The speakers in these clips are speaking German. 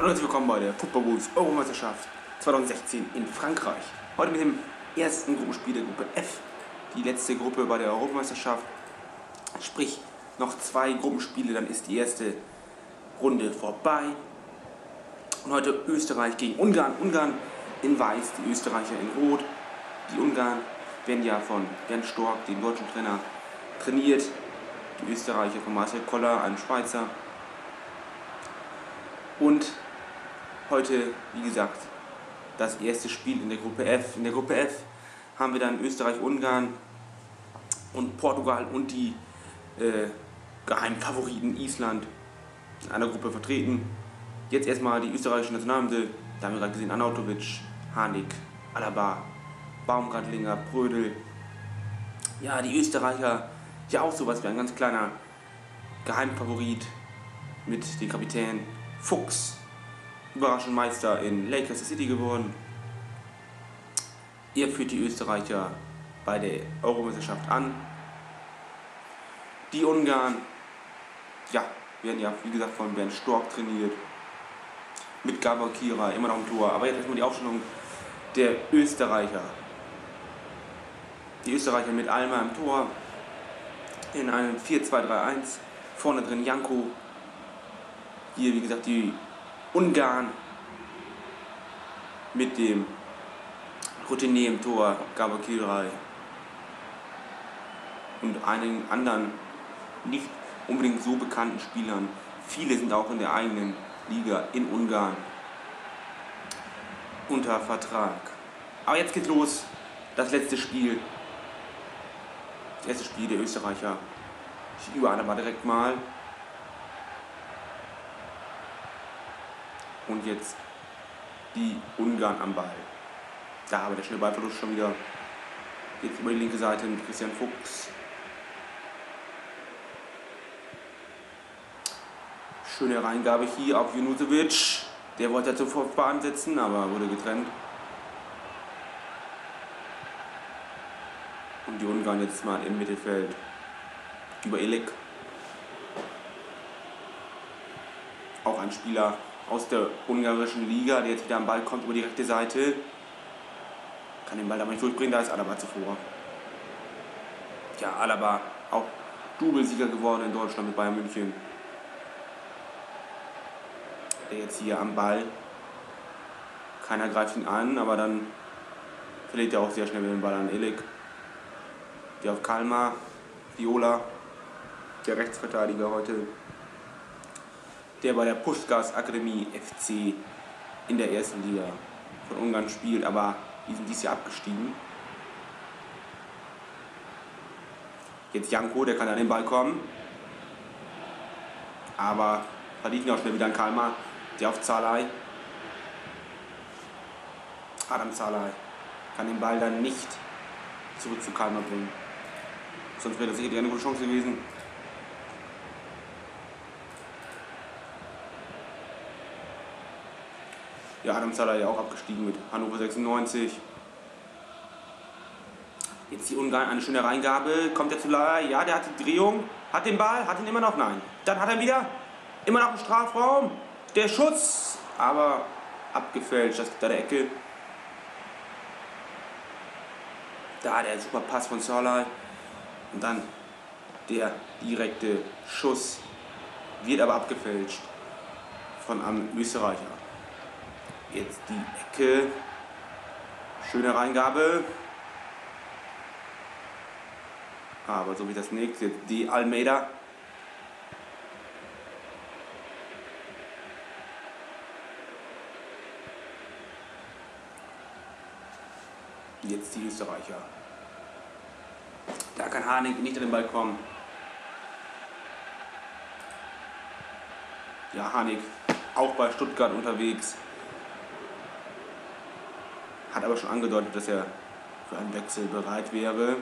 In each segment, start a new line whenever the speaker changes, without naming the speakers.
Hallo und herzlich willkommen bei der Football Bulls Euromeisterschaft 2016 in Frankreich. Heute mit dem ersten Gruppenspiel der Gruppe F, die letzte Gruppe bei der Europameisterschaft. Sprich, noch zwei Gruppenspiele, dann ist die erste Runde vorbei. Und heute Österreich gegen Ungarn. Ungarn in weiß, die Österreicher in rot. Die Ungarn werden ja von Bernd Stork, dem deutschen Trainer, trainiert. Die Österreicher von Marcel Koller, einem Schweizer. Und heute, wie gesagt, das erste Spiel in der Gruppe F. In der Gruppe F haben wir dann Österreich, Ungarn und Portugal und die äh, Geheimfavoriten Island in einer Gruppe vertreten. Jetzt erstmal die österreichische Nationalhymne. Da haben wir gerade gesehen Anautovic, Hanik, Alaba, Baumgartlinger, Brödel. Ja, die Österreicher, ja auch sowas wie ein ganz kleiner Geheimfavorit mit dem Kapitän Fuchs überraschend Meister in Leicester City geworden. Er führt die Österreicher bei der Europameisterschaft an. Die Ungarn, ja, werden ja, wie gesagt, von Bernd Stork trainiert. Mit Gabor Kira immer noch im Tor. Aber jetzt erstmal die Aufstellung der Österreicher. Die Österreicher mit Alma im Tor. In einem 4-2-3-1. Vorne drin Janko. Hier, wie gesagt, die Ungarn mit dem Routinier im Tor, Gabor Kirai und einigen anderen nicht unbedingt so bekannten Spielern. Viele sind auch in der eigenen Liga in Ungarn unter Vertrag. Aber jetzt geht's los. Das letzte Spiel. Das erste Spiel der Österreicher. Ich übe aber direkt mal. Und jetzt die Ungarn am Ball. Da aber der schnelle Ballverlust schon wieder. Jetzt über die linke Seite mit Christian Fuchs. Schöne Reingabe hier auf Junusovic. Der wollte ja sofort Bahn setzen, aber wurde getrennt. Und die Ungarn jetzt mal im Mittelfeld über Elik. Auch ein Spieler, aus der ungarischen Liga, der jetzt wieder am Ball kommt über die rechte Seite. Kann den Ball da nicht durchbringen, da ist Alaba zuvor. Ja, Alaba auch Doublesieger geworden in Deutschland mit Bayern München. Der jetzt hier am Ball. Keiner greift ihn an, aber dann verliert er auch sehr schnell den Ball an Elik. Der auf Kalmar, Viola, der Rechtsverteidiger heute der bei der Pushgas Akademie FC in der ersten Liga von Ungarn spielt, aber die sind dieses Jahr abgestiegen. Jetzt Janko, der kann an den Ball kommen. Aber verliert ihn auch schnell wieder an Kalmar, der auf Zalai. Adam Zalai kann den Ball dann nicht zurück zu Kalmar bringen. Sonst wäre das sicher eine gute Chance gewesen. Ja, Adam Salah ja auch abgestiegen mit Hannover 96. Jetzt die Ungarn, eine schöne Reingabe. Kommt der zu Lala? Ja, der hat die Drehung. Hat den Ball, hat ihn immer noch? Nein. Dann hat er wieder immer noch einen Strafraum. Der Schuss, aber abgefälscht. Das gibt da der Ecke. Da der super Pass von Salah. Und dann der direkte Schuss. Wird aber abgefälscht von einem Österreicher. Jetzt die Ecke. Schöne Reingabe. Aber so wie das nächste. Die Almeida. Jetzt die Österreicher. Da kann Harnik nicht an den Ball kommen. Ja, Harnik auch bei Stuttgart unterwegs. Hat aber schon angedeutet, dass er für einen Wechsel bereit wäre.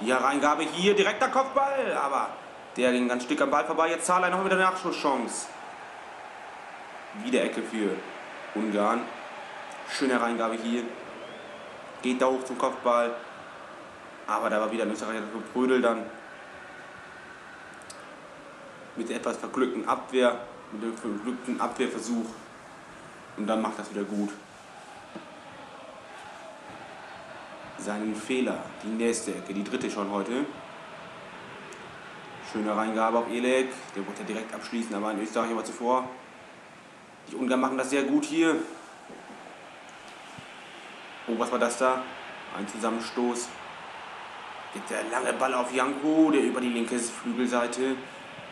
Die Hereingabe hier, direkter Kopfball, aber der ging ganz Stück am Ball vorbei. Jetzt Zahler noch mit der Nachschusschance. Wieder Ecke für Ungarn. Schöne Hereingabe hier. Geht da hoch zum Kopfball. Aber da war wieder ein Österreicher Brödel dann. Mit etwas verglückten Abwehr mit dem verglückten Abwehrversuch. Und dann macht das wieder gut. Seinen Fehler, die nächste Ecke, die dritte schon heute. Schöne Reingabe auf Elek. Der wollte direkt abschließen, aber in Österreich aber zuvor. Die Ungarn machen das sehr gut hier. Oh, was war das da? Ein Zusammenstoß. Jetzt der lange Ball auf Janko, der über die linke Flügelseite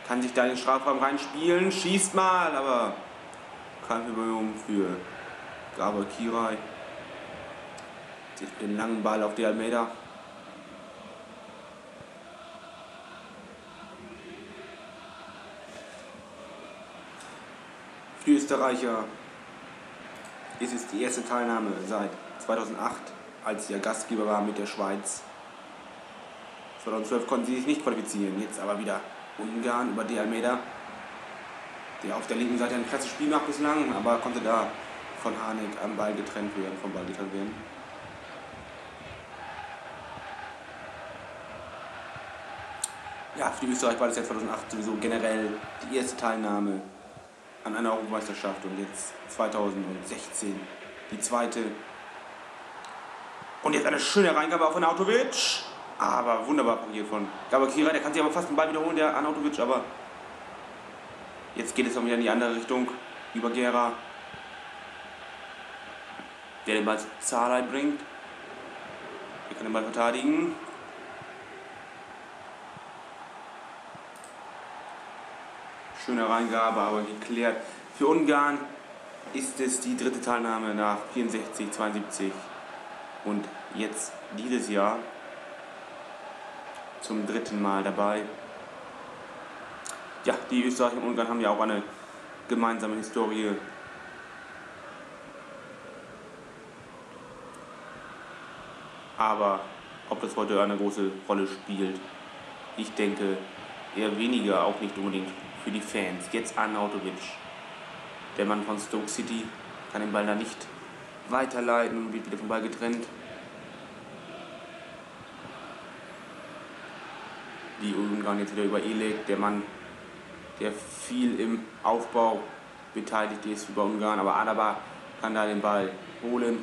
kann sich da in den Strafraum reinspielen. Schießt mal, aber Bemühung für Gabor Kirai. Den langen Ball auf die Almeida. Für Österreicher ist es die erste Teilnahme seit 2008, als sie ja Gastgeber war mit der Schweiz. 2012 konnten sie sich nicht qualifizieren, jetzt aber wieder Ungarn über die Almeida, der auf der linken Seite ein klasse Spiel macht bislang, aber konnte da von Harnik am Ball getrennt werden, vom Ball getrennt werden. Ja, für die Österreich war das ja 2008 sowieso generell die erste Teilnahme an einer Europameisterschaft und jetzt 2016 die zweite. Und jetzt eine schöne Reingabe auf Anautovic. Aber wunderbar hier von Gabakira. Der kann sich aber fast den Ball wiederholen, der Anautovic. Aber jetzt geht es auch wieder in die andere Richtung. Über Gera. Der den Ball Zalai bringt. Der kann den Ball verteidigen. Schöne Reingabe, aber geklärt. Für Ungarn ist es die dritte Teilnahme nach 64, 72 und jetzt dieses Jahr zum dritten Mal dabei. Ja, die Österreich und Ungarn haben ja auch eine gemeinsame Historie. Aber ob das heute eine große Rolle spielt, ich denke eher weniger, auch nicht unbedingt für die Fans. Jetzt Arnautovic, der Mann von Stoke City, kann den Ball da nicht weiterleiten und wird wieder vom Ball getrennt. Die Ungarn jetzt wieder über Elek, der Mann, der viel im Aufbau beteiligt ist über Ungarn, aber Alaba kann da den Ball holen.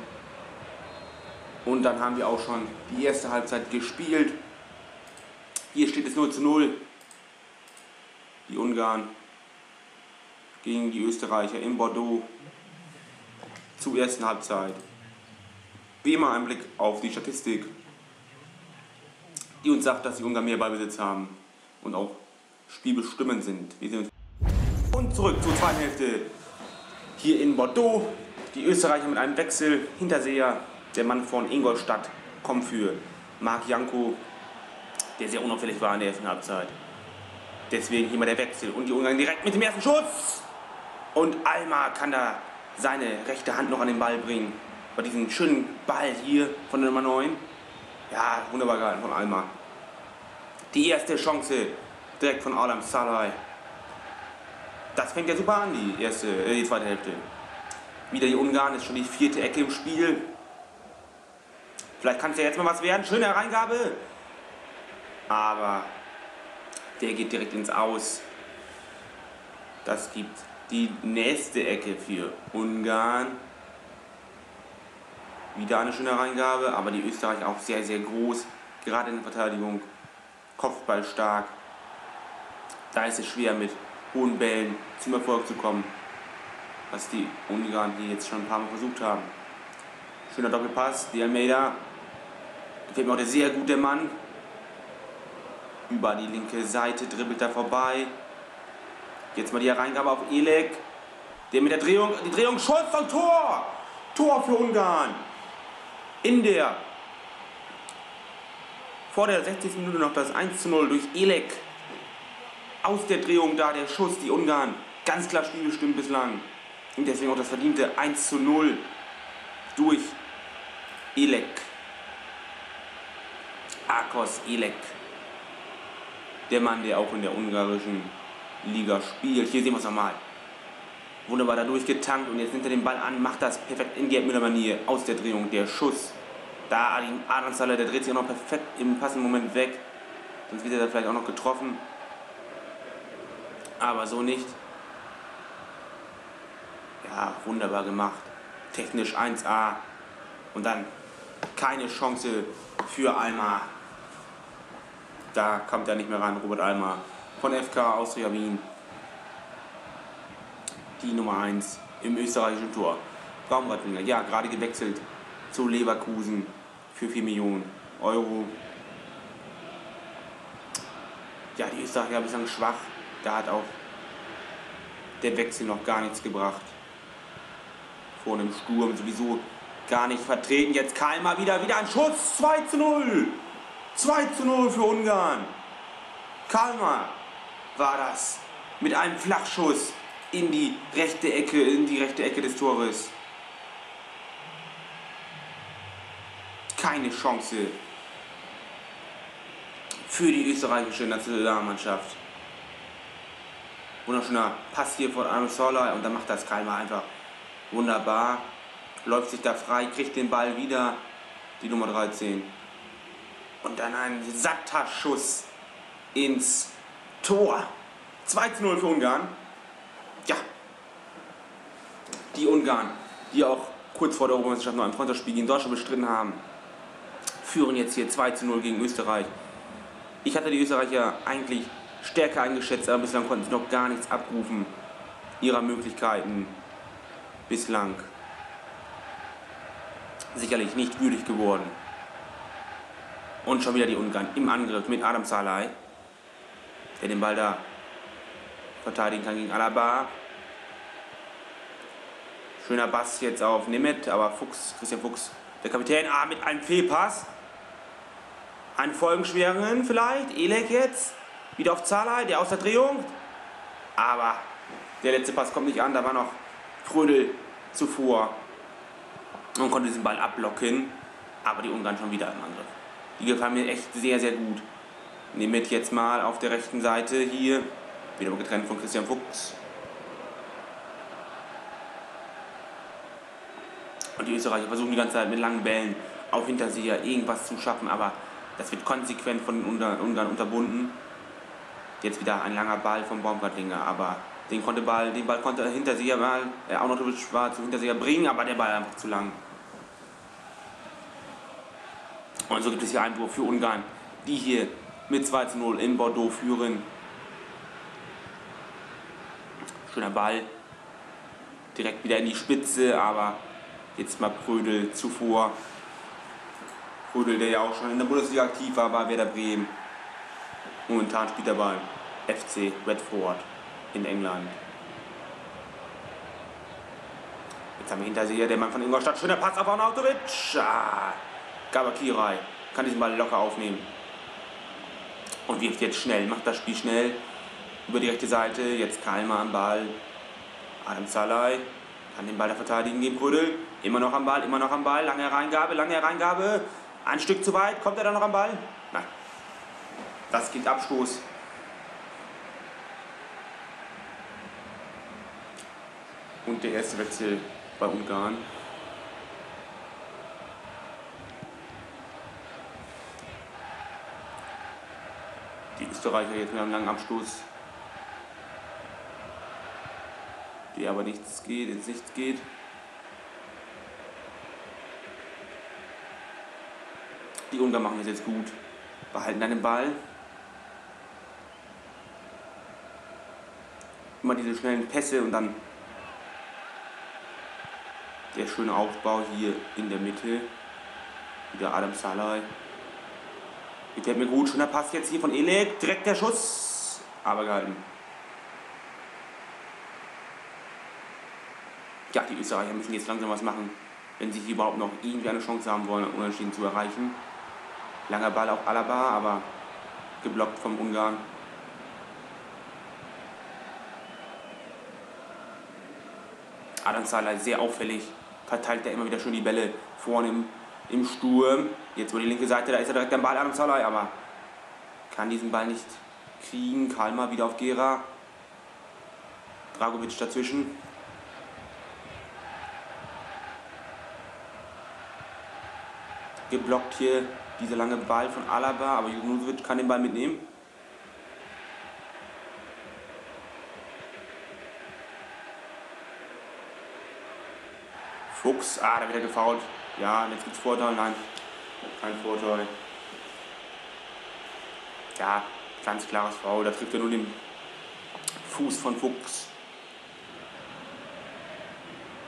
Und dann haben wir auch schon die erste Halbzeit gespielt. Hier steht es 0 zu 0 die Ungarn gegen die Österreicher in Bordeaux zur ersten Halbzeit. Wie immer ein Blick auf die Statistik, die uns sagt, dass die Ungarn mehr Ballbesitz haben und auch spielbestimmend sind. Wir sind und zurück zur zweiten Hälfte hier in Bordeaux. Die Österreicher mit einem Wechsel. Hinterseher, der Mann von Ingolstadt, kommt für Marc Janko, der sehr unauffällig war in der ersten Halbzeit. Deswegen hier mal der Wechsel. Und die Ungarn direkt mit dem ersten Schuss. Und Alma kann da seine rechte Hand noch an den Ball bringen. Bei diesem schönen Ball hier von der Nummer 9. Ja, wunderbar gehalten von Alma. Die erste Chance direkt von Alam Salai. Das fängt ja super an, die, erste, äh, die zweite Hälfte. Wieder die Ungarn, ist schon die vierte Ecke im Spiel. Vielleicht kann es ja jetzt mal was werden. Schöne Reingabe. Aber der geht direkt ins Aus. Das gibt die nächste Ecke für Ungarn. Wieder eine schöne Reingabe, aber die Österreicher auch sehr, sehr groß. Gerade in der Verteidigung. Kopfball stark. Da ist es schwer mit hohen Bällen zum Erfolg zu kommen. Was die Ungarn hier jetzt schon ein paar Mal versucht haben. Schöner Doppelpass, die Almeida. Gefällt mir auch der sehr gute Mann über die linke Seite, dribbelt er vorbei. Jetzt mal die Hereingabe auf Elek. Der mit der Drehung, die Drehung, Schuss und Tor! Tor für Ungarn. In der, vor der 60. Minute noch das 1 zu 0 durch Elek. Aus der Drehung da der Schuss, die Ungarn. Ganz klar spielbestimmt bislang. Und deswegen auch das verdiente 1 zu 0 durch Elek. Akos Elek der Mann, der auch in der ungarischen Liga spielt. Hier sehen wir es nochmal. Wunderbar da durchgetankt und jetzt nimmt er den Ball an, macht das perfekt in Gerd Müller-Manier aus der Drehung. Der Schuss. Da Adrian Salah, der dreht sich auch noch perfekt im passenden Moment weg. Sonst wird er da vielleicht auch noch getroffen. Aber so nicht. Ja, wunderbar gemacht. Technisch 1A. Und dann keine Chance für Alma. Da kommt er nicht mehr ran, Robert Alma. Von FK Austria Wien. Die Nummer 1 im österreichischen Tor. Baumgartlinger, ja, gerade gewechselt zu Leverkusen für 4 Millionen Euro. Ja, die Österreicher bislang schwach. Da hat auch der Wechsel noch gar nichts gebracht. Vor einem Sturm sowieso gar nicht vertreten. Jetzt Kalmar wieder, wieder ein Schuss. 2 zu 0. 2 zu 0 für Ungarn. Kalmar war das. Mit einem Flachschuss in die rechte Ecke, in die rechte Ecke des Tores. Keine Chance für die österreichische Nationalmannschaft. Wunderschöner Pass hier von Arne Sola und dann macht das Kalmar einfach wunderbar. Läuft sich da frei, kriegt den Ball wieder, die Nummer 13. Und dann ein satter Schuss ins Tor. 2 zu 0 für Ungarn. Ja, die Ungarn, die auch kurz vor der Europameisterschaft noch ein Freundschaftsspiel gegen Deutschland bestritten haben, führen jetzt hier 2 zu 0 gegen Österreich. Ich hatte die Österreicher eigentlich stärker eingeschätzt, aber bislang konnten sie noch gar nichts abrufen ihrer Möglichkeiten bislang. Sicherlich nicht würdig geworden. Und schon wieder die Ungarn im Angriff mit Adam Salai, der den Ball da verteidigen kann gegen Alaba. Schöner Bass jetzt auf Nemeth, aber Fuchs, Christian Fuchs, der Kapitän, ah, mit einem Fehlpass. Ein folgenschweren vielleicht, Elek jetzt, wieder auf Zalai, der aus der Drehung. Aber der letzte Pass kommt nicht an, da war noch Frödel zuvor und konnte diesen Ball abblocken. Aber die Ungarn schon wieder im Angriff. Die gefallen mir echt sehr, sehr gut. Nehmt jetzt mal auf der rechten Seite hier wieder getrennt von Christian Fuchs. Und die Österreicher versuchen die ganze Zeit mit langen Bällen auf Hinterseher irgendwas zu schaffen, aber das wird konsequent von den Ungarn unterbunden. Jetzt wieder ein langer Ball vom Baumgartlinger, aber den, konnte Ball, den Ball konnte Hinterseher mal, äh, auch noch war zu Hinterseher bringen, aber der Ball einfach zu lang. Und so gibt es hier Einwurf für Ungarn, die hier mit 2 zu 0 in Bordeaux führen. Schöner Ball. Direkt wieder in die Spitze, aber jetzt mal Prödel zuvor. Prödel, der ja auch schon in der Bundesliga aktiv war bei Werder Bremen. Momentan spielt er beim FC Redford in England. Jetzt haben wir hinter sich der Mann von Ingolstadt. Schöner Pass auf Arnautovic. Ah, Gabakirai kann diesen Ball locker aufnehmen. Und wirft jetzt schnell, macht das Spiel schnell über die rechte Seite. Jetzt Kalmer am Ball. Adam Salai kann den Ball da verteidigen gegen Brüdel. Immer noch am Ball, immer noch am Ball. Lange Hereingabe, lange Hereingabe. Ein Stück zu weit. Kommt er da noch am Ball? Das gibt Abstoß. Und der erste Wechsel bei Ungarn. Die Österreicher jetzt mit einem langen Abstoß die aber nichts geht, ins Nichts geht. Die Ungarn machen es jetzt gut. Behalten den Ball. Immer diese schnellen Pässe und dann der schöne Aufbau hier in der Mitte. Wieder Adam Salai. Gefällt mir gut. Schöner Pass jetzt hier von Elek. Direkt der Schuss. Aber gehalten. ja, die Österreicher müssen jetzt langsam was machen, wenn sie hier überhaupt noch irgendwie eine Chance haben wollen, Unentschieden zu erreichen. Langer Ball auf Alaba, aber geblockt vom Ungarn. Adam Salai sehr auffällig, verteilt er immer wieder schön die Bälle vorne im, im Sturm. Jetzt über die linke Seite, da ist er direkt am Ball, Adam Salai, aber kann diesen Ball nicht kriegen. Kalmar wieder auf Gera. Dragovic dazwischen. geblockt hier dieser lange Ball von Alaba, aber Junusovic kann den Ball mitnehmen. Fuchs, ah, da wird er gefault. Ja, jetzt gibt's Vorteil, nein, kein Vorteil. Ja, ganz klares Foul, da trifft er nur den Fuß von Fuchs.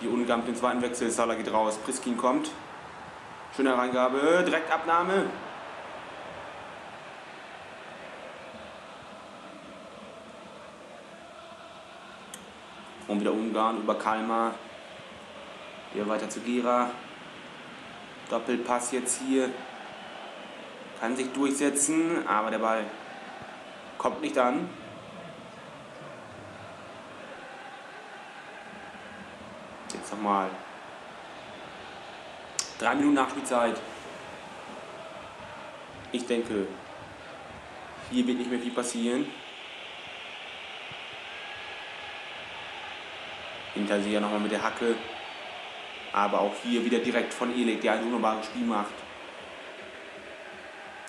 Die Ungarn den zweiten Wechsel, Salah geht raus, Priskin kommt. Schöne Reingabe, Direktabnahme. Und wieder Ungarn über Kalmar. Hier weiter zu Gera. Doppelpass jetzt hier. Kann sich durchsetzen, aber der Ball kommt nicht an. Jetzt nochmal. Drei Minuten Nachspielzeit. Ich denke, hier wird nicht mehr viel passieren. Hinterseher nochmal mit der Hacke. Aber auch hier wieder direkt von Elik, der ein wunderbares Spiel macht.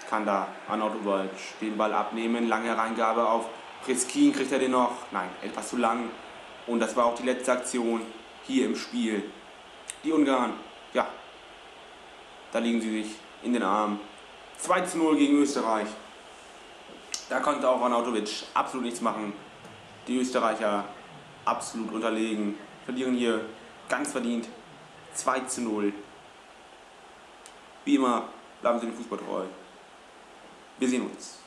Kann da Anautovic den Ball abnehmen. Lange Reingabe auf Priskin. Kriegt er den noch? Nein, etwas zu lang. Und das war auch die letzte Aktion hier im Spiel. Die Ungarn, ja, da liegen sie sich in den Armen. 2 zu 0 gegen Österreich. Da konnte auch Arnautovic absolut nichts machen. Die Österreicher absolut unterlegen. Verlieren hier ganz verdient 2 zu 0. Wie immer, bleiben Sie dem Fußball treu. Wir sehen uns.